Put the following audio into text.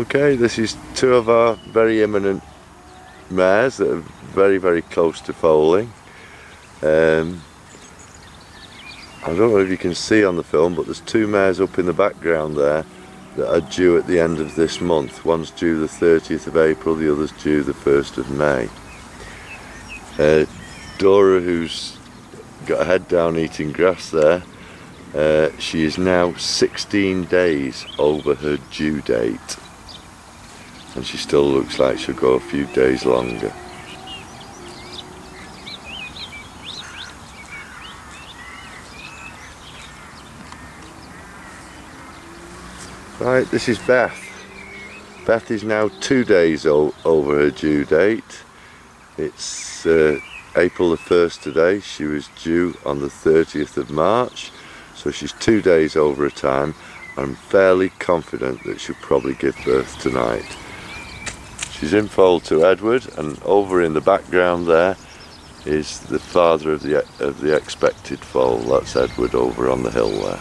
Okay, this is two of our very imminent mares that are very, very close to foaling. Um, I don't know if you can see on the film, but there's two mares up in the background there that are due at the end of this month. One's due the 30th of April, the other's due the 1st of May. Uh, Dora, who's got her head down eating grass there, uh, she is now 16 days over her due date and she still looks like she'll go a few days longer. Right, this is Beth. Beth is now two days over her due date. It's uh, April the 1st today. She was due on the 30th of March, so she's two days over her time. I'm fairly confident that she'll probably give birth tonight. She's in foal to Edward and over in the background there is the father of the of the expected foal. That's Edward over on the hill there.